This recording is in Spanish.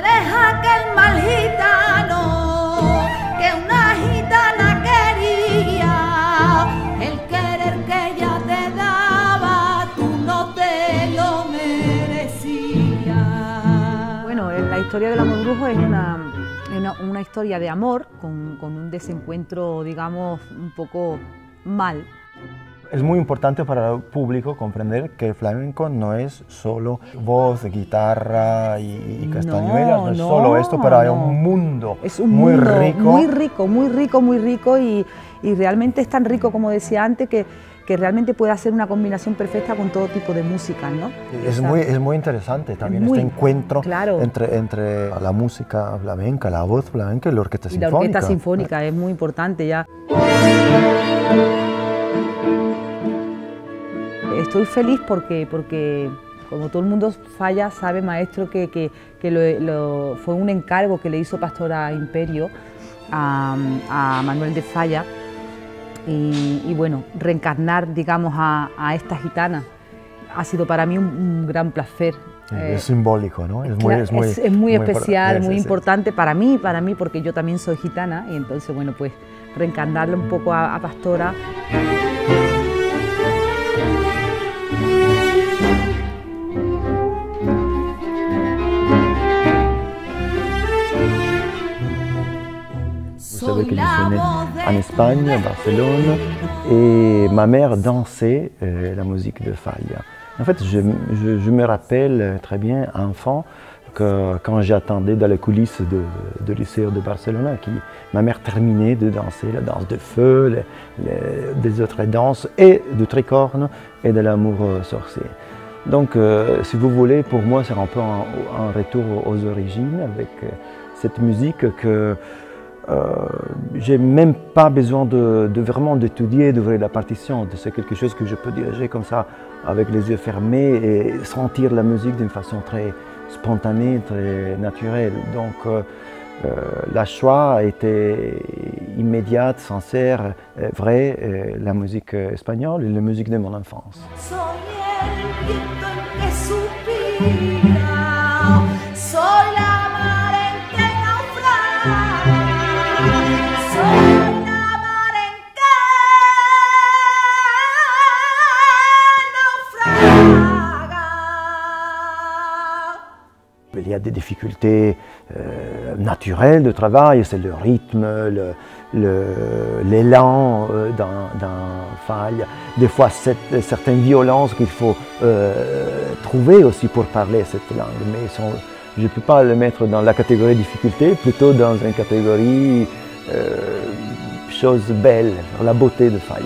eres aquel mal gitano que una gitana quería. El querer que ella te daba, tú no te lo merecías. Bueno, la historia del amor brujo es una, una, una historia de amor con, con un desencuentro, digamos, un poco mal. Es muy importante para el público comprender que el flamenco no es solo voz, guitarra y, y castañuelas, no, es solo esto, pero hay no. un mundo Es un muy mundo rico. muy rico, muy rico, muy rico y, y realmente es tan rico, como decía antes, que, que realmente puede hacer una combinación perfecta con todo tipo de música, ¿no? Es muy, es muy interesante también muy- este encuentro claro. entre, entre la música flamenca, la voz flamenca y la orquesta y la sinfónica. orquesta sinfónica es muy importante ya. Estoy feliz porque, porque como todo el mundo falla, sabe maestro que, que- que lo- lo- fue un encargo que le hizo Pastora Imperio a, a Manuel de Falla y, y bueno, reencarnar digamos a, a esta gitana ha sido para mí un, un gran placer. Sí, Eh, es simbólico, ¿no? Es muy, es muy, es- es muy especial, es- muy es- importante para mí, para mí, porque yo también soy gitana y entonces, bueno, pues reencarnarle un poco a, a Pastora. Vous savez que je suis né en Espagne, à Barcelone, et ma mère dansait euh, la musique de Falla. En fait, je, je- je me rappelle très bien, enfant, que quand j'attendais dans les coulisses de, de lycée de Barcelone, qui, ma mère terminait de danser la danse de feu, les- les- des autres danses, et de tricorne et de l'amour euh, sorcier. Donc, euh, si vous voulez, pour moi, c'est un peu un, un retour aux origines avec euh, cette musique que euh, j'ai même pas besoin de, vraiment d'étudier, d'ouvrir la partition. C'est quelque chose que je peux diriger comme ça, avec les yeux fermés et sentir la musique d'une façon très spontanée, très naturelle. Donc, euh, euh, la choix été immédiate, sincère, euh, vraie, euh, la musique euh, espagnole et la musique de mon enfance. Y a des difficultés euh, naturelles de travail, c'est le rythme, le- le- l'élan euh, d'un des fois certaines violences qu'il faut euh, trouver aussi pour parler cette langue. Mais je ne peux pas le mettre dans la catégorie difficulté, plutôt dans une catégorie chose belle, la beauté de faille.